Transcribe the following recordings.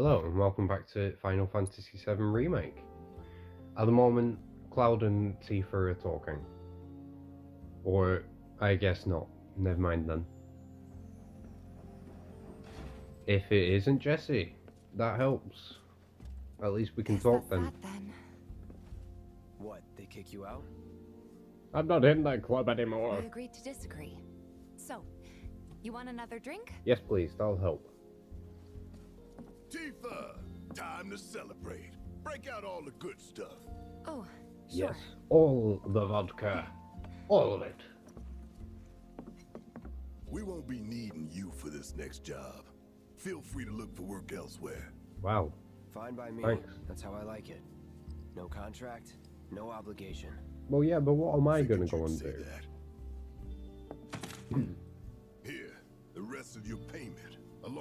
Hello and welcome back to Final Fantasy VII Remake. At the moment, Cloud and Tifa are talking. Or, I guess not. Never mind then. If it isn't Jessie, that helps. At least we can Guess talk then. that then. What, they kick you out? I'm not in that club I anymore. agreed to disagree. So, you want another drink? Yes, please, that'll help. Tifa, time to celebrate. Break out all the good stuff. Oh, sure. Yes, all the vodka. All of it. We won't be needing you for this next job. Feel free to look for work elsewhere. Wow. Fine by me. Thanks. That's how I like it. No contract, no obligation. Well, yeah, but what am I Figured gonna go and do? that. Hmm.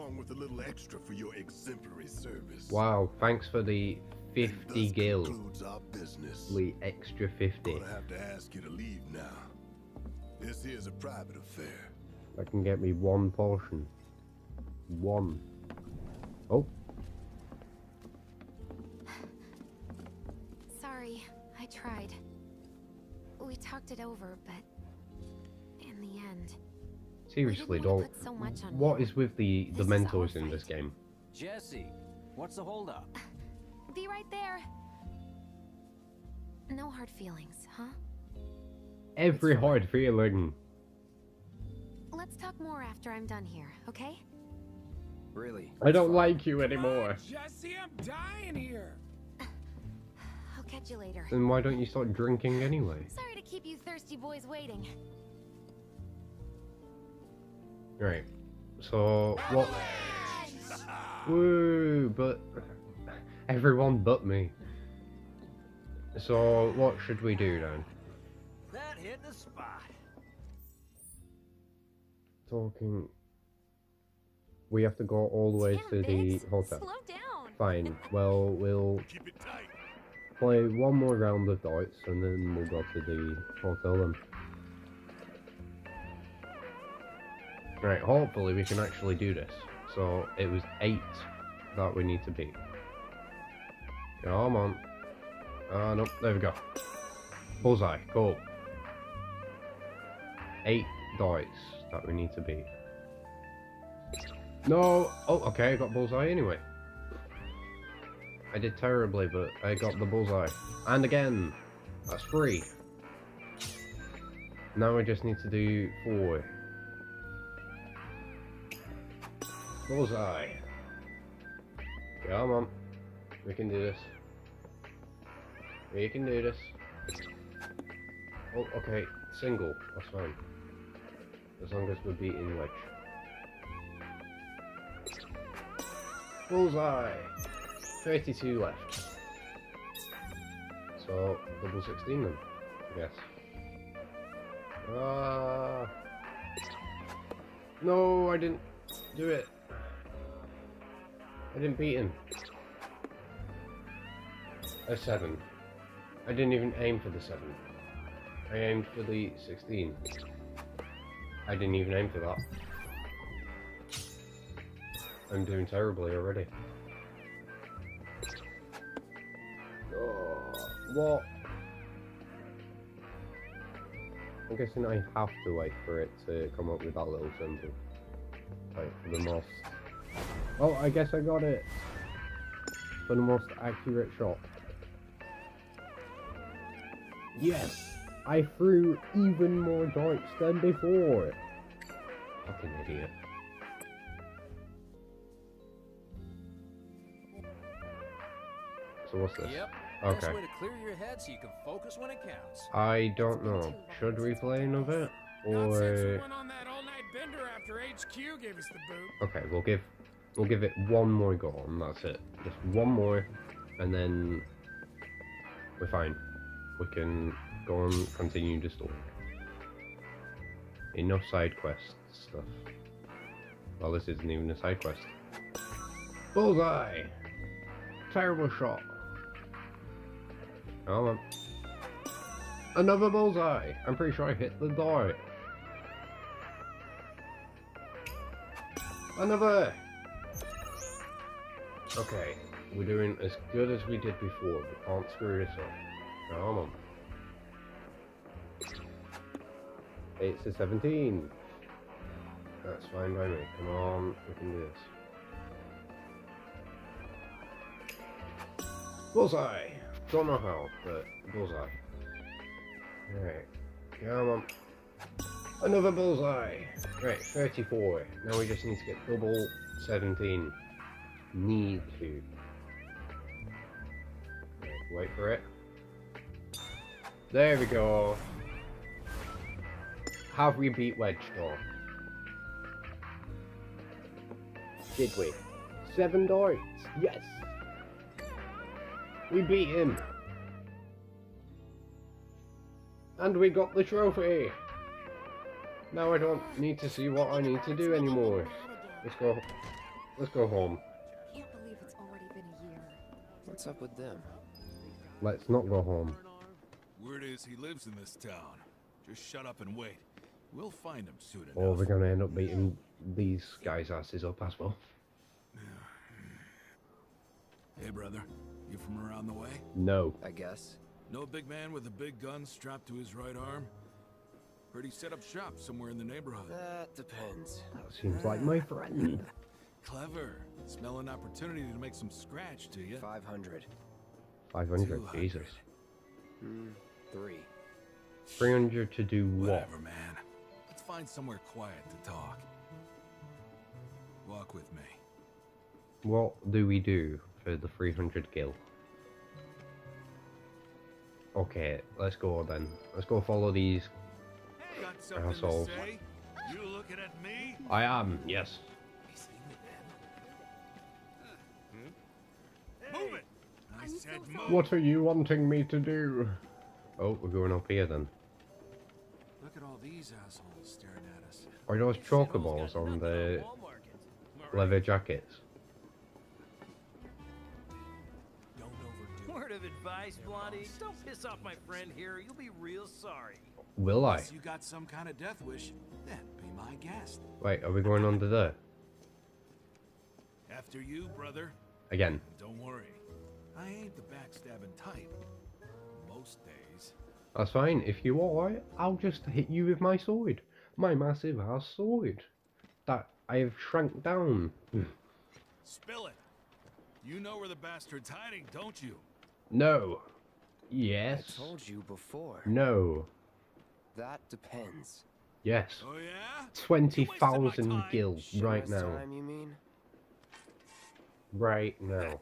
Along with a little extra for your exemplary service. Wow, thanks for the 50 thus gil. concludes. The extra 50. Gonna have to ask you to leave now. This here's a private affair. That can get me one portion. One. Oh, Sorry, I tried. We talked it over, but in the end, seriously, wanna don't. put so much on What you. is with the the This mentors in this game? Jessie, what's the holdup? be right there. No hard feelings, huh? Every hard feeling. Let's talk more after I'm done here, okay? Really? I don't like you anymore. on, Jessie, I'm dying here. I'll catch you later. Then why don't you start drinking anyway? Sorry to keep you thirsty boys waiting. Right. So what? Woo! But everyone but me. So what should we do then? That hit the spot. Talking. We have to go all the way Damn, to the Biggs, hotel. Slow down. Fine. Well, we'll Keep it tight. play one more round of darts and then we'll go to the hotel then. Right, hopefully we can actually do this. So it was eight that we need to beat. Come on. Ah, no, there we go. Bullseye, go. Eight darts that we need to beat. No! Oh, okay, I got bullseye anyway. I did terribly, but I got the bullseye. And again! That's three. Now I just need to do four. Bullseye. Come on. We can do this. We can do this. Oh, okay. Single. That's fine. As long as we're beating Wedge. Bullseye! 32 left. So, double 16 then, I guess. Ah. No, I didn't do it. I didn't beat him. A 7. I didn't even aim for the 7. I aimed for the 16. I didn't even aim for that. I'm doing terribly already. Oh, what? I'm guessing I have to wait for it to come up with that little symbol. Like, for the most... Oh, I guess I got it! For the most accurate shot. Yes! I threw even more darts than before! Fucking idiot. So what's this? Yep. Okay. way to clear your head so you can focus when it counts. I don't know. Should we play another? Not since we Or went on that all-night bender after HQ gave us the boot. okay, we'll give we'll give it one more go and that's it. Just one more, and then we're fine. We can go on, continue the story. Enough side quest stuff. Well, this isn't even a side quest. Bullseye! Terrible shot. Oh, Come on. Another bullseye! I'm pretty sure I hit the dart. Another! Okay, we're doing as good as we did before. We can't screw this up. Come on. It's a 17. That's fine by me. Come on, we can do this. Bullseye! Don't know how, but bullseye. Alright. Come on. Another bullseye! Right, 34. Now we just need to get double 17. Need to. Wait for it. There we go. Have we beat Wedge though? Did we? Seven darts. Yes. We beat him. And we got the trophy. Now I don't need to see what I need to do anymore. Let's go. Let's go home. What's up with them? Let's not go home. Word is he lives in this town. Just shut up and wait. We'll find him soon enough. Or we're gonna end up beating these guys' asses up as well. Hey, brother. You from around the way? No. I guess. No big man with a big gun strapped to his right arm? Heard he set up shop somewhere in the neighborhood. That depends. That seems like my ah. friend. Clever. Smell an opportunity to make some scratch, do you? 500. 500, 200. Jesus. Hmm. Three. 300 to do what? Whatever, man. Let's find somewhere quiet to talk. Walk with me. What do we do for the 300 gil? Okay, let's go then. Let's go follow these. Got something Assholes. You looking at me? I am, yes. What are you wanting me to do? Oh, we're going up here then. Look at all these assholes staring at us. Are those chocoballs on the leather jackets? Don't overdo Word of advice, Blondie. Don't piss off my friend here. You'll be real sorry. Will I? Unless you got some kind of death wish, then be my guest. Wait, are we going under there? After you, brother. Again. Don't worry, I ain't the backstabbing type. Most days. That's fine. If you are, I'll just hit you with my sword. My massive ass sword. That I have shrank down. Spill it. You know where the bastard's hiding, don't you? No. I Yes. told you before. No. That depends. Yes. Oh yeah? 20,000 time. gil right now. Time, you mean? Right now.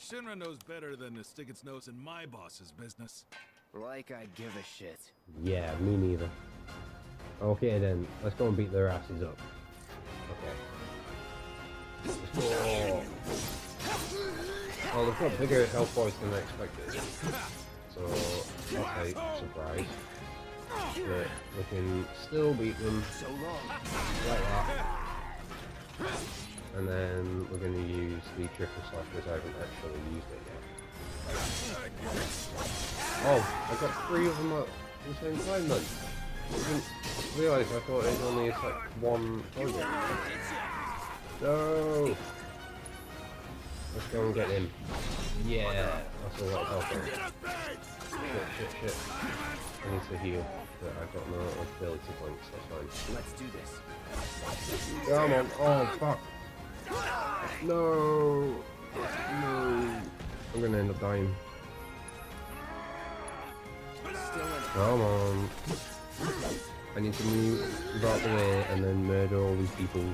Shinra knows better than to stick its nose in my boss's business. Like I give a shit. Yeah, me neither. Okay then, let's go and beat their asses up. Okay. Oh, oh they've got bigger health points than I expected. So, okay, surprise. But we can still beat them So long. like that. And then we're going to use the triple slash because I haven't actually used it yet. Oh, I got three of them at the same time then. I didn't realise I thought it only attacked one target. No! Let's go and get him. Yeah, that's a lot of help. Shit, shit, shit. I need to heal, but I've got no ability points, that's fine. Let's do this. Come on. Oh, fuck. No. No. I'm gonna end up dying. Come on. I need to move out the way and then murder all these people.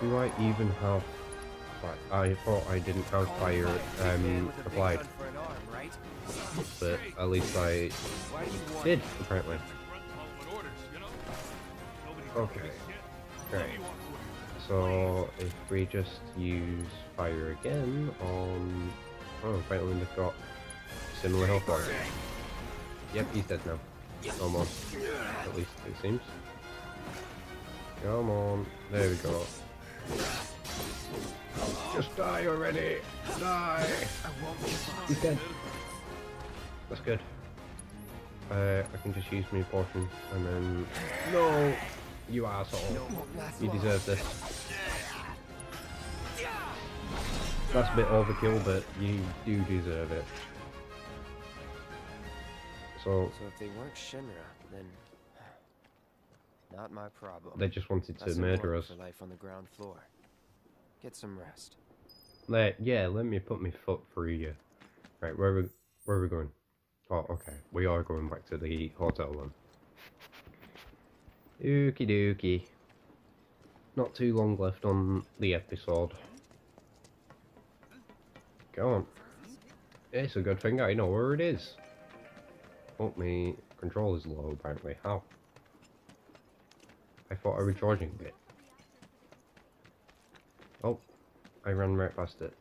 Do I even have... I thought I didn't have fire um, applied, but at least I did, apparently. Okay. yet. So if we just use fire again on oh apparently they've got similar health bar. Yep, he's dead now. Almost. At least it seems. Come on. There we go. Just die already! Die! He's dead. That's good. Uh, I can just use my portion and then... No! You asshole. You deserve this. That's a bit overkill, but you do deserve it. So So if they weren't Shinra, then not my problem. they just wanted to That's murder us. life on the ground floor. Get some rest. Let, yeah, let me put my foot through you. Right, where are we, where are we going? Oh, okay. We are going back to the hotel then. Okie dokie. Not too long left on the episode. Go on. It's a good thing I know where it is. Oh, my controller's low apparently. How? I thought I was charging it. Oh, I ran right past it.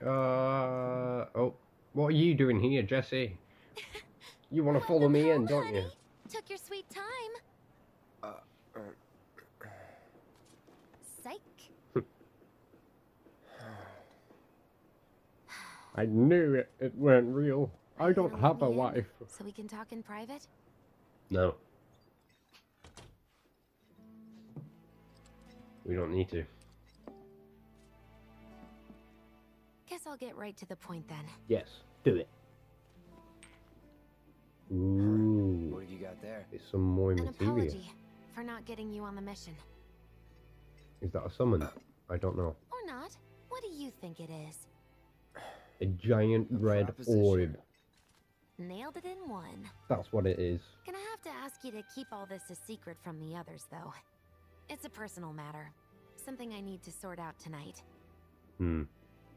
Uh oh, what are you doing here, Jessie? You want to follow me in, don't you? Honey, Took your sweet time. Uh, uh, Psych. I knew it. It weren't real. I don't have a in wife. So we can talk in private? No. We don't need to. Guess I'll get right to the point then. Yes, do it. Ooh, what have you got there? it's some more An materia. apology for not getting you on the mission. Is that a summon? Uh. I don't know. Or not. What do you think it is? A giant red proposition. orb. Nailed it in one. That's what it is. Gonna have to ask you to keep all this a secret from the others, though. It's a personal matter. Something I need to sort out tonight. Hmm.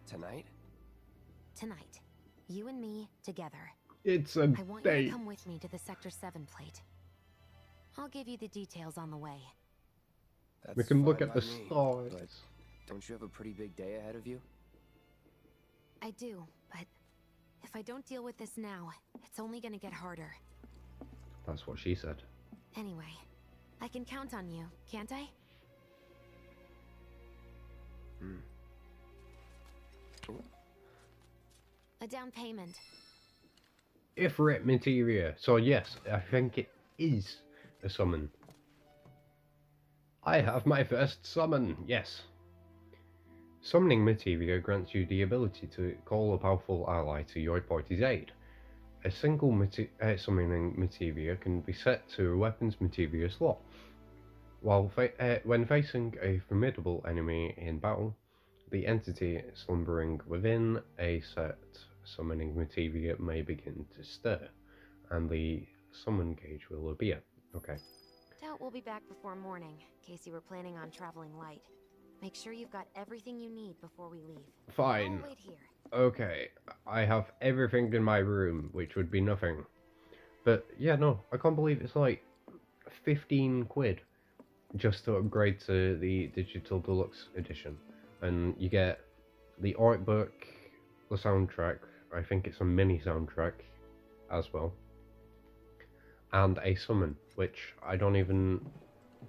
Tonight? Tonight. You and me, together. It's a I want you to come with me to the Sector 7 plate. I'll give you the details on the way. That's We can look at the me, stars. Don't you have a pretty big day ahead of you? I do, but if I don't deal with this now, it's only gonna get harder. That's what she said. Anyway, I can count on you, can't I? Hmm. Cool. A down payment. Ifrit materia. So yes, I think it is a summon. I have my first summon, yes. Summoning materia grants you the ability to call a powerful ally to your party's aid. A single mate- uh, summoning materia can be set to a weapons materia slot. While fa- uh, when facing a formidable enemy in battle, the entity slumbering within a set summoning materia may begin to stir, and the summon gauge will appear. Okay. Doubt we'll be back before morning, in case you were planning on traveling light. Make sure you've got everything you need before we leave. Fine. I'll wait here. Okay. I have everything in my room, which would be nothing. But yeah, no, I can't believe it's like 15 quid just to upgrade to the digital deluxe edition. And you get the art book, the soundtrack, I think it's a mini soundtrack as well. And a summon, which I don't even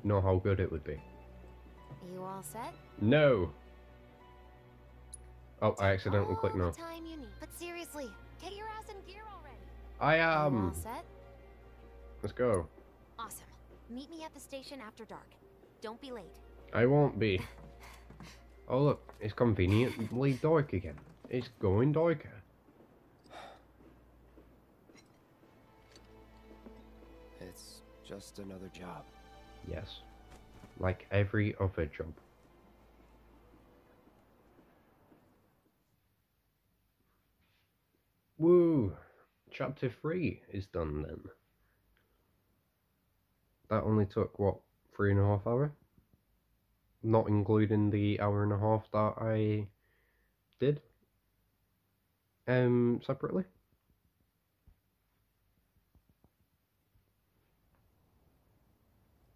know how good it would be. You all set? No! Oh, I accidentally All clicked no. time you need. But seriously, get your ass in gear already. I You all um, set? Let's go. Awesome. Meet me at the station after dark. Don't be late. I won't be. Oh look, it's conveniently dark again. It's going darker. It's just another job. Yes. Like every other job. Woo! Chapter 3 is done then. That only took, what, three and a half hour? Not including the hour and a half that I did. Um, separately.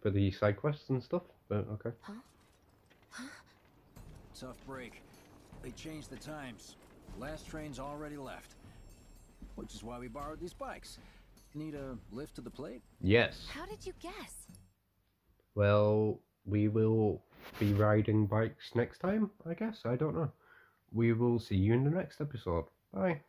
For the side quests and stuff, but okay. Tough break. They changed the times. Last train's already left. Which is why we borrowed these bikes. Need a lift to the plate? Yes. How did you guess? Well, we will be riding bikes next time, I guess. I don't know. We will see you in the next episode. Bye.